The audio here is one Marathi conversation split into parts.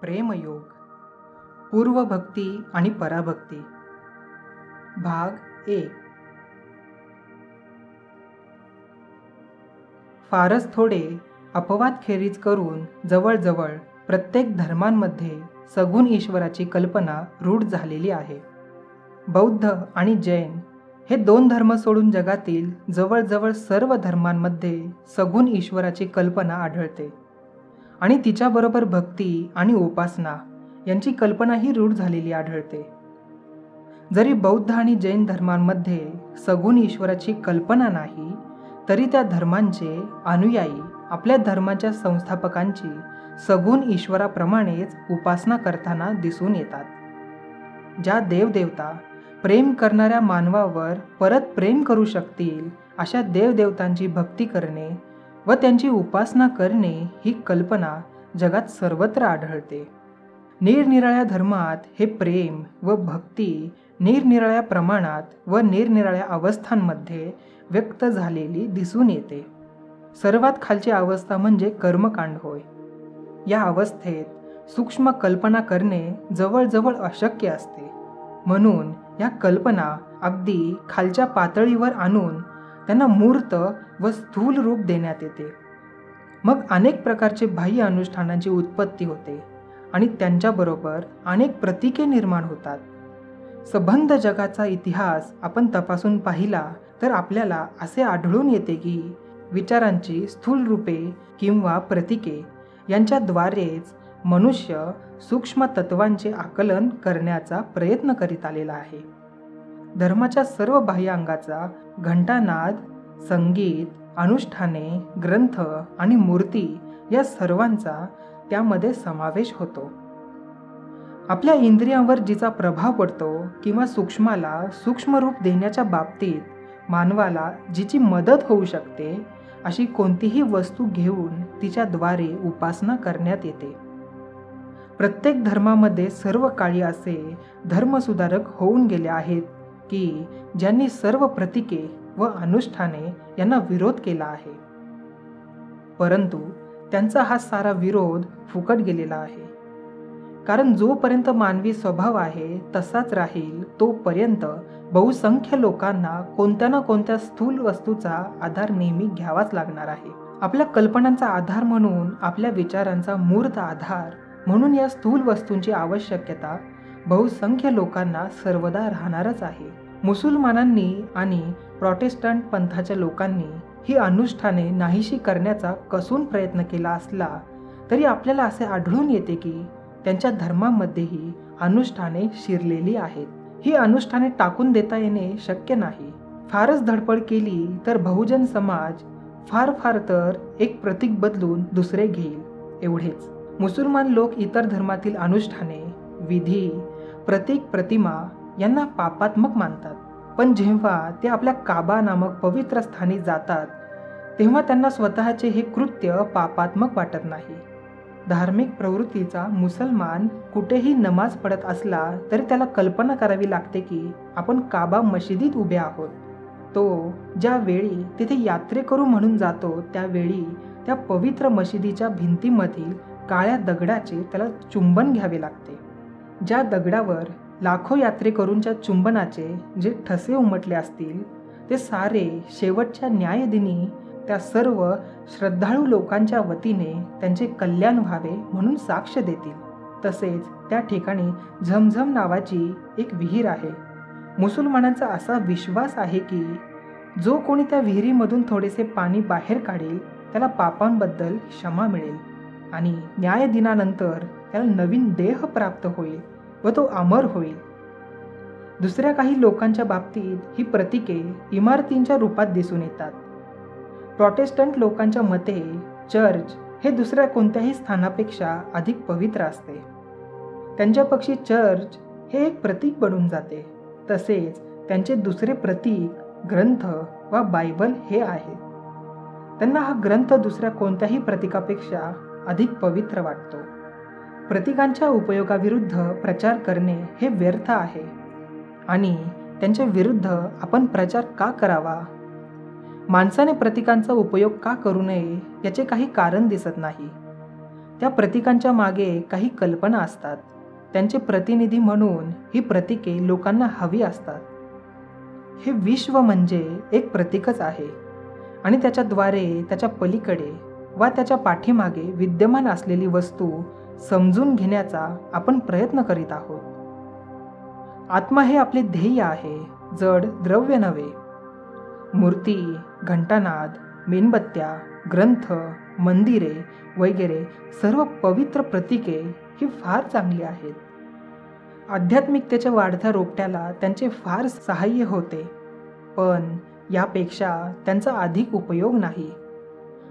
प्रेमयोग पूर्वभक्ती आणि पराभक्ती. भाग एक फारच थोडे अपवाद खेरीज करून जवळजवळ प्रत्येक धर्मांमध्ये सगुण ईश्वराची कल्पना रूढ झालेली आहे. बौद्ध आणि जैन हे दोन धर्म सोडून जगातील जवळजवळ सर्व धर्मांमध्ये सगुण ईश्वराची कल्पना आढळते. आणि तिच्याबरोबर भक्ती आणि उपासना यांची कल्पनाही रूढ झालेली आढळते. जरी बौद्ध आणि जैन धर्मांमध्ये सगुण ईश्वराची कल्पना नाही तरी त्या धर्मांचे अनुयायी आपल्या धर्माच्या संस्थापकांची सगुण ईश्वराप्रमाणेच उपासना करताना दिसून येतात. ज्या देवदेवता प्रेम करणाऱ्या मानवावर परत प्रेम करू शकतील अशा देवदेवतांची भक्ती करणे व त्यांची उपासना करणे ही कल्पना जगात सर्वत्र आढळते. निरनिराळ्या धर्मात हे प्रेम व भक्ती निरनिराळ्या प्रमाणात व निरनिराळ्या अवस्थांमध्ये व्यक्त झालेली दिसून येते. सर्वात खालची अवस्था म्हणजे कर्मकांड होय. या अवस्थेत सूक्ष्म कल्पना करणे जवळजवळ अशक्य असते. म्हणून या कल्पना अगदी खालच्या पातळीवर आणून त्यांना मूर्त व स्थूल रूप देण्यात येते. मग अनेक प्रकारचे बाह्य अनुष्ठानांची उत्पत्ती होते आणि त्यांच्याबरोबर अनेक प्रतीके निर्माण होतात. सबंध जगाचा इतिहास आपण तपासून पाहिला तर आपल्याला असे आढळून येते की विचारांची स्थूल रूपे किंवा प्रतीके यांच्याद्वारेच मनुष्य सूक्ष्म तत्वांचे आकलन करण्याचा प्रयत्न करीत आलेला आहे. धर्माच्या सर्व बाह्य अंगाचा घंटानाद संगीत अनुष्ठाने ग्रंथ आणि मूर्ती या सर्वांचा त्यामध्ये समावेश होतो. आपल्या इंद्रियांवर जिचा प्रभाव पडतो किंवा सूक्ष्माला सूक्ष्म रूप देण्याच्या बाबतीत मानवाला जिची मदत होऊ शकते अशी कोणतीही वस्तू घेऊन तिच्याद्वारे उपासना करण्यात येते. प्रत्येक धर्मामध्ये सर्व काळी असे धर्मसुधारक होऊन गेले आहेत की ज्यांनी सर्व प्रतीके व अनुष्ठाने यांना विरोध केला आहे. परंतु त्यांचा हा सारा विरोध फुकट गेलेला आहे. कारण जोपर्यंत मानवी स्वभाव आहे तसाच राहील तोपर्यंत बहुसंख्य लोकांना कोणत्या ना कोणत्या स्थूल वस्तूचा आधार नेहमी घ्यावाच लागणार आहे. आपल्या कल्पनांचा आधार म्हणून आपल्या विचारांचा मूर्त आधार म्हणून या स्थूल वस्तूंची आवश्यकता बहुसंख्य लोकांना सर्वदा राहणारच आहे. मुसलमानांनी आणि प्रॉटेस्टंट पंथाच्या लोकांनी ही अनुष्ठाने नाहीशी करण्याचा कसून प्रयत्न केला असला तरी आपल्याला असे आढळून येते की त्यांच्या धर्मामध्येही अनुष्ठाने शिरलेली आहेत. ही अनुष्ठाने टाकून देता येणे शक्य नाही. फारच धडपड केली तर बहुजन समाज फार फार तर एक प्रतीक बदलून दुसरे घेईल. एवढेच. मुसलमान लोक इतर धर्मातील अनुष्ठाने विधी प्रत्येक प्रतिमा यांना पापात्मक मानतात. पण जेव्हा ते आपल्या काबा नामक पवित्र स्थानी जातात तेव्हा त्यांना स्वतःचे हे कृत्य पापात्मक वाटत नाही. धार्मिक प्रवृत्तीचा मुसलमान कुठेही नमाज पडत असला तरी त्याला कल्पना करावी लागते की आपण काबा मशिदीत उभे आहोत. तो ज्यावेळी तिथे यात्रेकरू म्हणून जातो त्यावेळी त्या पवित्र मशिदीच्या भिंतीमधील काळ्या दगडाचे त्याला चुंबन घ्यावे लागते. ज्या दगडावर लाखो यात्रेकरूंच्या चुंबनाचे जे ठसे उमटले असतील ते सारे शेवटच्या न्यायदिनी त्या सर्व श्रद्धाळू लोकांच्या वतीने त्यांचे कल्याण व्हावे म्हणून साक्ष देतील. तसेच त्या ठिकाणी झमझम नावाची एक विहीर आहे. मुसलमानांचा असा विश्वास आहे की जो कोणी त्या विहिरीमधून थोडेसे पाणी बाहेर काढेल त्याला पापांबद्दल क्षमा मिळेल. आणि न्यायदिनानंतर त्याला नवीन देह प्राप्त होईल व तो अमर होईल. दुसऱ्या काही लोकांच्या बाबतीत ही प्रतीके इमारतींच्या रूपात दिसून येतात. प्रॉटेस्टंट लोकांच्या मते चर्च हे दुसऱ्या कोणत्याही स्थानापेक्षा अधिक पवित्र असते. त्यांच्या पक्षी चर्च हे एक प्रतीक बनून जाते. तसेच त्यांचे दुसरे प्रतीक ग्रंथ वा बायबल हे आहे. त्यांना हा ग्रंथ दुसऱ्या कोणत्याही प्रतीकापेक्षा अधिक पवित्र वाटतो. प्रतीकांच्या उपयोगाविरुद्ध प्रचार करणे हे व्यर्थ आहे. आणि त्यांच्या विरुद्ध आपण प्रचार का करावा? माणसाने प्रतीकांचा उपयोग का करू नये याचे काही कारण दिसत नाही. त्या प्रतीकांच्या मागे काही कल्पना असतात. त्यांचे प्रतिनिधी म्हणून ही प्रतीके लोकांना हवी असतात. हे विश्व म्हणजे एक प्रतीकच आहे. आणि त्याच्याद्वारे त्याच्या पलीकडे वा त्याच्या पाठीमागे विद्यमान असलेली वस्तू समजून घेण्याचा आपण प्रयत्न करीत आहोत. आत्मा हे आपले ध्येय आहे जड द्रव्य नव्हे. मूर्ती घंटानाद मेणबत्त्या ग्रंथ मंदिरे वगैरे सर्व पवित्र प्रतीके ही फार चांगली आहेत. आध्यात्मिकतेच्या वाढत्या रोपट्याला त्यांचे फार सहाय्य होते. पण यापेक्षा त्यांचा अधिक उपयोग नाही.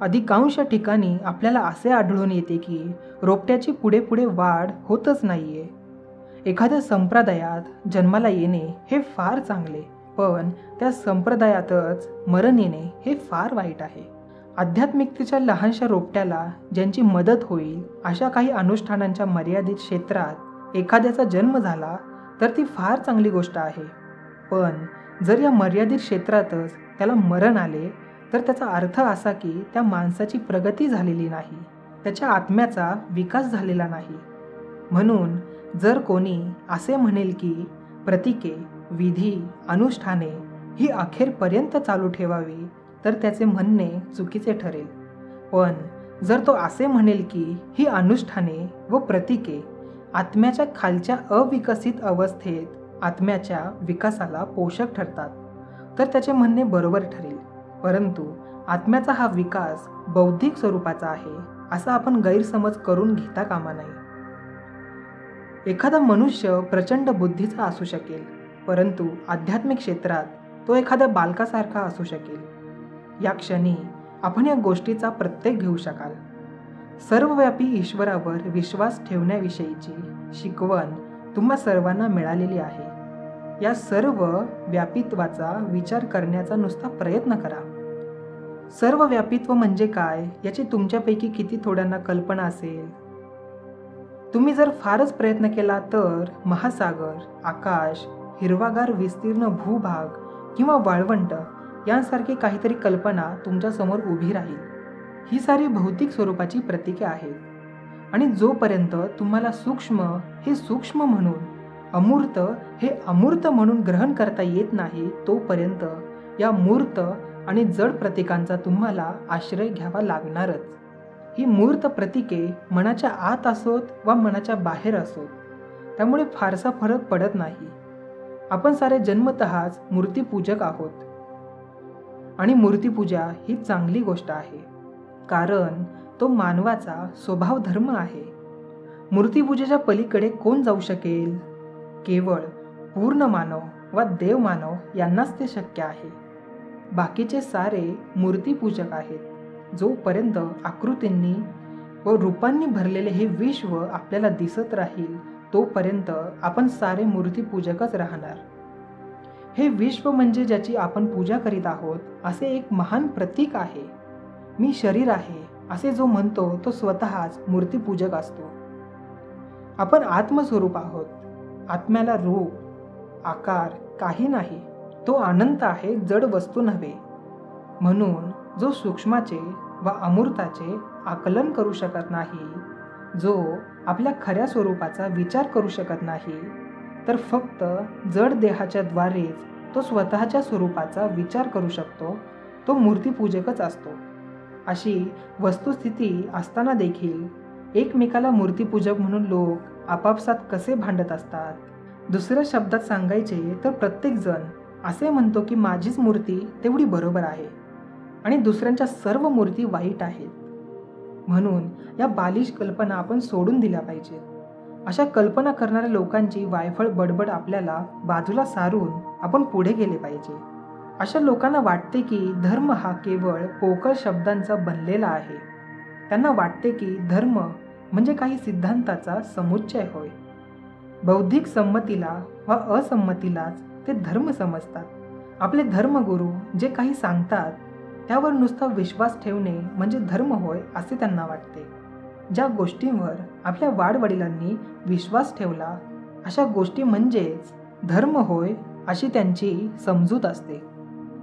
अधिकांश ठिकाणी आपल्याला असे आढळून येते की रोपट्याची पुढे पुढे वाढ होतच नाही आहे एखाद्या संप्रदायात जन्माला येणे हे फार चांगले पण त्या संप्रदायातच मरण येणे हे फार वाईट आहे. आध्यात्मिकतेच्या लहानशा रोपट्याला ज्यांची मदत होईल अशा काही अनुष्ठानांच्या मर्यादित क्षेत्रात एखाद्याचा जन्म झाला तर ती फार चांगली गोष्ट आहे. पण जर या मर्यादित क्षेत्रातच त्याला मरण आले तर त्याचा अर्थ असा की त्या माणसाची प्रगती झालेली नाही. त्याच्या आत्म्याचा विकास झालेला नाही. म्हणून जर कोणी असे म्हणेल की प्रतीके विधी अनुष्ठाने ही अखेरपर्यंत चालू ठेवावी तर त्याचे म्हणणे चुकीचे ठरेल. पण जर तो असे म्हणेल की ही अनुष्ठाने व प्रतीके आत्म्याच्या खालच्या अविकसित अवस्थेत आत्म्याच्या विकासाला पोषक ठरतात तर त्याचे म्हणणे बरोबर ठरेल. परंतु आत्म्याचा हा विकास बौद्धिक स्वरूपाचा आहे असा आपण गैरसमज करून घेता कामा नये. एखादा मनुष्य प्रचंड बुद्धीचा असू शकेल परंतु आध्यात्मिक क्षेत्रात तो एखाद्या बालकासारखा असू शकेल. या क्षणी आपण या गोष्टीचा प्रत्येक घेऊ शकाल. सर्वव्यापी ईश्वरावर विश्वास ठेवण्याविषयीची शिकवण तुम्हा सर्वांना मिळालेली आहे. या सर्व व्यापित्वाचा विचार करण्याचा नुसता प्रयत्न करा. सर्व व्यापित्व म्हणजे काय याची तुमच्यापैकी किती थोड्यांना कल्पना असेल? तुम्ही जर फारच प्रयत्न केला तर महासागर आकाश हिरवागार विस्तीर्ण भूभाग किंवा वाळवंट यांसारखी काहीतरी कल्पना तुमच्यासमोर उभी राहील. ही सारी भौतिक स्वरूपाची प्रतीके आहेत. आणि जोपर्यंत तुम्हाला सूक्ष्म हे सूक्ष्म म्हणून अमूर्त हे अमूर्त म्हणून ग्रहण करता येत नाही तोपर्यंत या मूर्त आणि जड प्रतीकांचा तुम्हाला आश्रय घ्यावा लागणारच. ही मूर्त प्रतीके मनाच्या आत असोत वा मनाच्या बाहेर असोत त्यामुळे फारसा फरक पडत नाही. आपण सारे जन्मतःच मूर्तीपूजक आहोत. आणि मूर्तीपूजा ही चांगली गोष्ट आहे कारण तो मानवाचा स्वभाव धर्म आहे. मूर्तीपूजेच्या पलीकडे कोण जाऊ शकेल? केवळ पूर्ण मानव वा देव मानव यांनाच ते शक्य आहे. बाकीचे सारे मूर्तीपूजक आहेत. जोपर्यंत आकृतींनी व रूपांनी भरलेले हे विश्व आपल्याला दिसत राहील तोपर्यंत आपण सारे मूर्तीपूजकच राहणार. हे विश्व म्हणजे ज्याची आपण पूजा करीत आहोत असे एक महान प्रतीक आहे. मी शरीर आहे असे जो म्हणतो तो स्वतःच मूर्तीपूजक असतो. आपण आत्मस्वरूप आहोत. आत्म्याला रूप आकार काही नाही. तो अनंत आहे जड वस्तू नव्हे. म्हणून जो सूक्ष्माचे व अमूर्ताचे आकलन करू शकत नाही जो आपल्या खऱ्या स्वरूपाचा विचार करू शकत नाही तर फक्त जड देहाच्या द्वारेच तो स्वतःच्या स्वरूपाचा विचार करू शकतो तो मूर्तीपूजकच असतो. अशी वस्तुस्थिती असताना देखील एकमेकाला मूर्तीपूजक म्हणून लोक आपापसात कसे भांडत असतात? दुसऱ्या शब्दात सांगायचे तर प्रत्येकजण असे म्हणतो की माझीच मूर्ती तेवढी बरोबर आहे आणि दुसऱ्यांच्या सर्व मूर्ती वाईट आहेत. म्हणून या बालिश कल्पना आपण सोडून दिल्या पाहिजेत. अशा कल्पना करणाऱ्या लोकांची वायफळ बडबड आपल्याला बाजूला सारून आपण पुढे गेले पाहिजे. अशा लोकांना वाटते की धर्म हा केवळ पोकळ शब्दांचा बनलेला आहे. त्यांना वाटते की धर्म म्हणजे काही सिद्धांताचा समुच्चय होय. बौद्धिक संमतीला वा असंमतीलाच ते धर्म समजतात. आपले धर्मगुरू जे काही सांगतात त्यावर नुसता विश्वास ठेवणे म्हणजे धर्म होय असे त्यांना वाटते. ज्या गोष्टींवर आपल्या वाडवडिलांनी विश्वास ठेवला अशा गोष्टी म्हणजेच धर्म होय अशी त्यांची समजूत असते.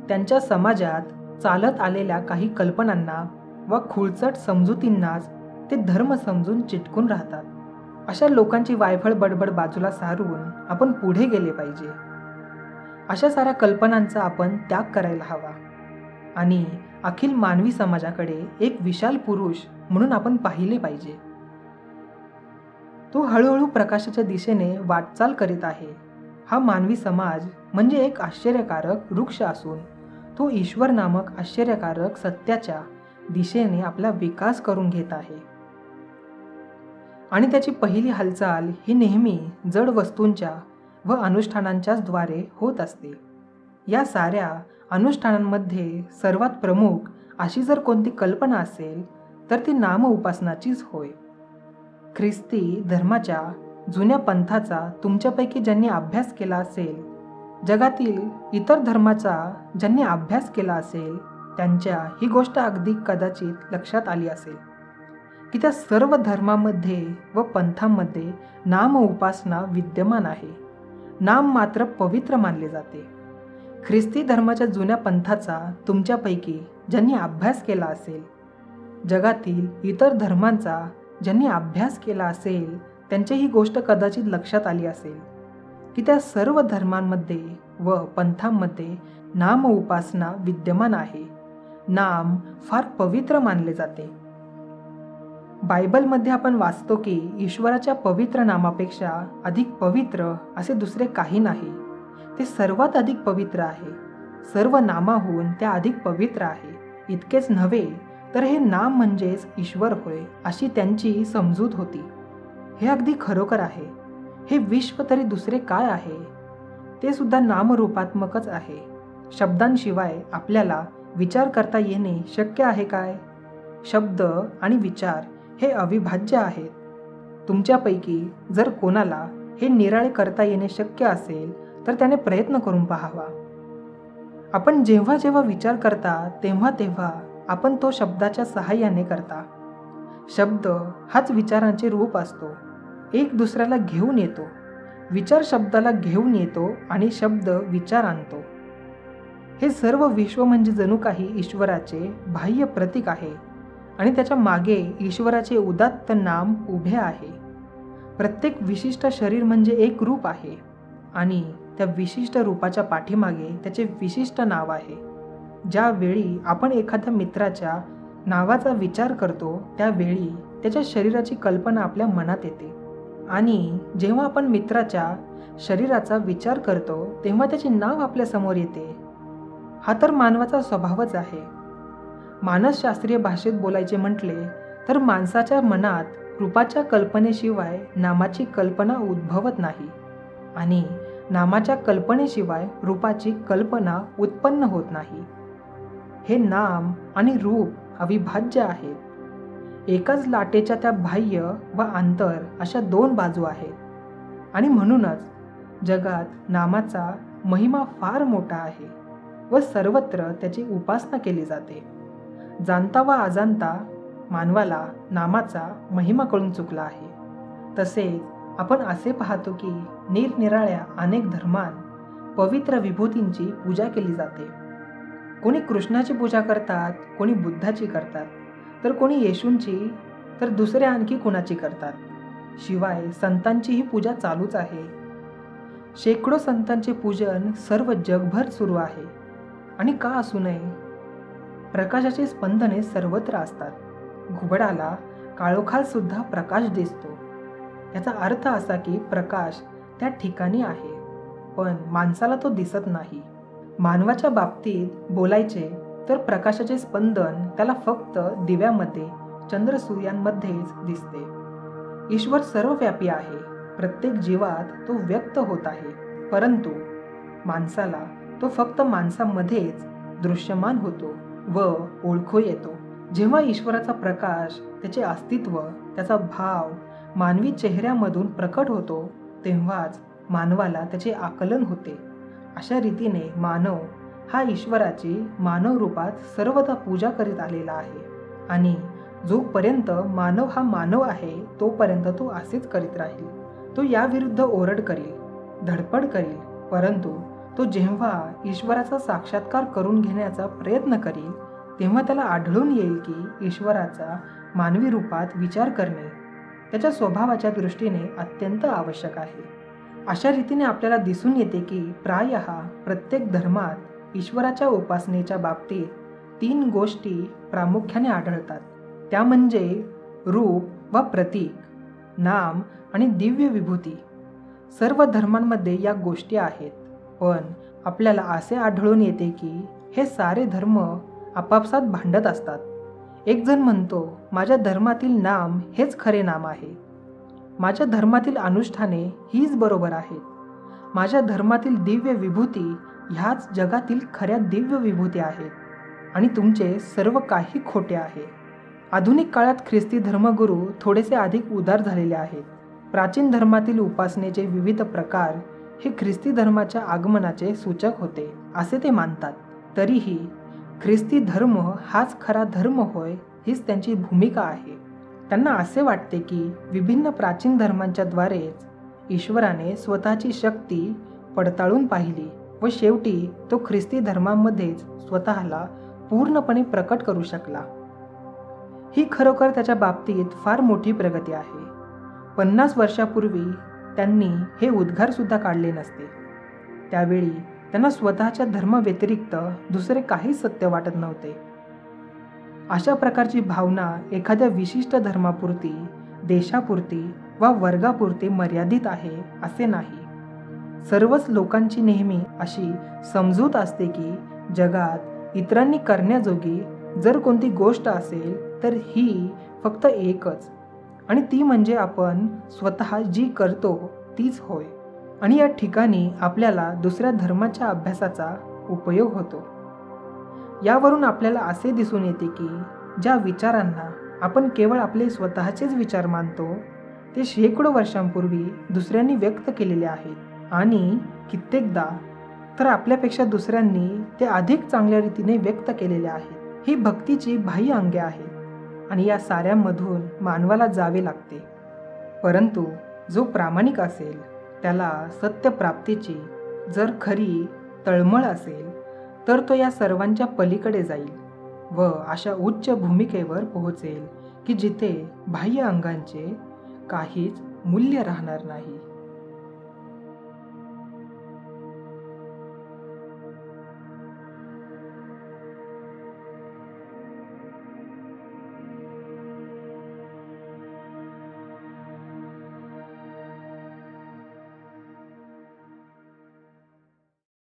त्यांच्या समाजात चालत आलेल्या काही कल्पनांना व खुळचट समजुतींनाच ते धर्म समजून चिटकून राहतात. अशा लोकांची वायफळ बडबड बाजूला सारून आपण पुढे गेले पाहिजे. अशा साऱ्या कल्पनांचा आपण त्याग करायला हवा. आणि अखिल मानवी समाजाकडे एक विशाल पुरुष म्हणून आपण पाहिले पाहिजे. तो हळूहळू प्रकाशाच्या दिशेने वाटचाल करीत आहे. हा मानवी समाज म्हणजे एक आश्चर्यकारक वृक्ष असून तो ईश्वर नामक आश्चर्यकारक सत्याच्या दिशेने आपला विकास करून घेत आहे. आणि त्याची पहिली हालचाल ही नेहमी जड वस्तूंच्या व अनुष्ठानांच्याच द्वारे होत असते. या साऱ्या अनुष्ठानांमध्ये सर्वात प्रमुख अशी जर कोणती कल्पना असेल तर ती नाम उपासनाचीच होय. ख्रिस्ती धर्माच्या जुन्या पंथाचा तुमच्यापैकी ज्यांनी अभ्यास केला असेल जगातील इतर धर्माचा ज्यांनी अभ्यास केला असेल त्यांच्या ही गोष्ट अगदी कदाचित लक्षात आली असेल की त्या सर्व धर्मामध्ये व पंथांमध्ये नाम उपासना विद्यमान आहे. नाम मात्र पवित्र मानले जाते. ख्रिस्ती धर्माच्या जुन्या पंथाचा तुमच्यापैकी ज्यांनी अभ्यास केला असेल जगातील इतर धर्मांचा ज्यांनी अभ्यास केला असेल त्यांची ही गोष्ट कदाचित लक्षात आली असेल की त्या सर्व धर्मांमध्ये व पंथांमध्ये नाम उपासना विद्यमान आहे. नाम फार पवित्र मानले जाते. बायबलमध्ये आपण वाचतो की ईश्वराच्या पवित्र नामापेक्षा अधिक पवित्र असे दुसरे काही नाही. ते सर्वात अधिक पवित्र आहे. सर्व नामाहून त्या अधिक पवित्र आहे. इतकेच नव्हे तर हे नाम म्हणजेच ईश्वर होय अशी त्यांची समजूत होती. हे अगदी खरोखर आहे. हे विश्व तरी दुसरे काय आहे? ते सुद्धा नामरूपात्मकच आहे. शब्दांशिवाय आपल्याला विचार करता येणे शक्य आहे काय? शब्द आणि विचार हे अविभाज्य आहेत. तुमच्यापैकी जर कोणाला हे निराळे करता येणे शक्य असेल तर त्याने प्रयत्न करून पाहावा. आपण जेव्हा जेव्हा विचार करता तेव्हा तेव्हा आपण तो शब्दाच्या सहाय्याने करता. शब्द हाच विचारांचे रूप असतो. एक दुसऱ्याला घेऊन येतो. विचार शब्दाला घेऊन येतो आणि शब्द विचार आणतो. हे सर्व विश्व म्हणजे जणू काही ईश्वराचे बाह्य प्रतीक आहे. आणि त्याच्यामागे ईश्वराचे उदात्त नाम उभे आहे. प्रत्येक विशिष्ट शरीर म्हणजे एक रूप आहे आणि त्या विशिष्ट रूपाच्या पाठीमागे त्याचे विशिष्ट नाव आहे. ज्यावेळी आपण एखाद्या मित्राच्या नावाचा विचार करतो त्यावेळी त्याच्या शरीराची कल्पना आपल्या मनात येते. आणि जेव्हा आपण मित्राच्या शरीराचा विचार करतो तेव्हा त्याचे नाव आपल्यासमोर येते. हा तर मानवाचा स्वभावच आहे. मानसशास्त्रीय भाषेत बोलायचे म्हटले तर माणसाच्या मनात रूपाच्या कल्पनेशिवाय नामाची कल्पना उद्भवत नाही. आणि नामाच्या कल्पनेशिवाय रूपाची कल्पना उत्पन्न होत नाही. हे नाम आणि रूप अविभाज्य आहेत. एकाच लाटेच्या त्या बाह्य व आंतर अशा दोन बाजू आहेत. आणि म्हणूनच जगात नामाचा महिमा फार मोठा आहे व सर्वत्र त्याची उपासना केली जाते. जाणता व अजाणता मानवाला नामाचा महिमा कळून चुकला आहे. तसेच आपण असे पाहतो की निरनिराळ्या अनेक धर्मांत पवित्र विभूतींची पूजा केली जाते. कोणी कृष्णाची पूजा करतात कोणी बुद्धाची करतात तर कोणी येशूंची तर दुसऱ्या आणखी कुणाची करतात. शिवाय संतांचीही पूजा चालूच आहे. शेकडो संतांचे पूजन सर्व जगभर सुरू आहे. आणि का असू नये? प्रकाशाची स्पंदने सर्वत्र असतात. घुबडाला काळोखाल सुद्धा प्रकाश दिसतो. याचा अर्थ असा की प्रकाश त्या ठिकाणी आहे. पण माणसाला तो दिसत नाही. मानवाच्या बाबतीत बोलायचे तर प्रकाशाचे स्पंदन त्याला फक्त दिव्यामध्ये चंद्र सूर्यांमध्येच दिसते. ईश्वर सर्वव्यापी आहे. प्रत्येक जीवात तो व्यक्त होत आहे. परंतु माणसाला तो फक्त माणसामध्येच दृश्यमान होतो. व ओळखू येतो. जेव्हा ईश्वराचा प्रकाश त्याचे अस्तित्व त्याचा भाव मानवी चेहऱ्यामधून प्रकट होतो तेव्हाच मानवाला त्याचे आकलन होते. अशा रीतीने मानव हा ईश्वराची मानव रूपात सर्वदा पूजा करीत आलेला आहे आणि जोपर्यंत मानव हा मानव आहे तोपर्यंत तो असेच करीत राहील. तो याविरुद्ध ओरड करील धडपड करील परंतु तो जेव्हा ईश्वराचा साक्षात्कार करून घेण्याचा प्रयत्न करील तेव्हा त्याला आढळून येईल की ईश्वराचा मानवी रूपात विचार करणे त्याच्या स्वभावाच्या दृष्टीने अत्यंत आवश्यक आहे. अशा रीतीने आपल्याला दिसून येते की प्राय प्रत्येक धर्मात ईश्वराच्या उपासनेच्या बाबतीत तीन गोष्टी प्रामुख्याने आढळतात. त्या म्हणजे रूप व प्रतीक नाम आणि दिव्य विभूती. सर्व धर्मांमध्ये या गोष्टी आहेत. पण आपल्याला असे आढळून येते की हे सारे धर्म आपापसात भांडत असतात. एक जण म्हणतो माझ्या धर्मातील नाम हेच खरे नाम आहे. माझ्या धर्मातील अनुष्ठाने हीच बरोबर आहेत. माझ्या धर्मातील दिव्य विभूती ह्याच जगातील खऱ्या दिव्य विभूती आहेत. आणि तुमचे सर्व काही खोटे आहे. आधुनिक काळात ख्रिस्ती धर्मगुरू थोडेसे अधिक उदार झालेले आहेत. प्राचीन धर्मातील उपासनेचे विविध प्रकार हे ख्रिस्ती धर्माच्या आगमनाचे सूचक होते असे ते मानतात. तरीही ख्रिस्ती धर्म हाच खरा धर्म होय हीच त्यांची भूमिका आहे. त्यांना असे वाटते की विभिन्न प्राचीन धर्मांच्या द्वारेच ईश्वराने स्वतःची शक्ती पडताळून पाहिली व शेवटी तो ख्रिस्ती धर्मामध्येच स्वतःला पूर्णपणे प्रकट करू शकला. ही खरोखर त्याच्या बाबतीत फार मोठी प्रगती आहे. पन्नास वर्षापूर्वी त्यांनी हे उद्गारसुद्धा काढले नसते. त्यावेळी त्यांना स्वतःच्या धर्माव्यतिरिक्त दुसरे काहीच सत्य वाटत नव्हते. अशा प्रकारची भावना एखाद्या विशिष्ट धर्मापुरती देशापुरती वा वर्गापुरती मर्यादित आहे असे नाही. सर्वच लोकांची नेहमी अशी समजूत असते की जगात इतरांनी करण्याजोगी जर कोणती गोष्ट असेल तर ही फक्त एकच आणि ती म्हणजे आपण स्वतः जी करतो तीच होय. आणि या ठिकाणी आपल्याला दुसऱ्या धर्माच्या अभ्यासाचा उपयोग होतो. यावरून आपल्याला असे दिसून येते की ज्या विचारांना आपण केवळ आपले स्वतःचेच विचार मानतो ते शेकडो वर्षांपूर्वी दुसऱ्यांनी व्यक्त केलेले आहेत. आणि कित्येकदा तर आपल्यापेक्षा दुसऱ्यांनी ते अधिक चांगल्या रीतीने व्यक्त केलेले आहेत. ही भक्तीची बाह्य अंगे आहेत. आणि या साऱ्यांमधून मानवाला जावे लागते. परंतु जो प्रामाणिक असेल त्याला सत्यप्राप्तीची जर खरी तळमळ असेल तर तो या सर्वांच्या पलीकडे जाईल व अशा उच्च भूमिकेवर पोहोचेल की जिथे बाह्य अंगांचे काहीच मूल्य राहणार नाही.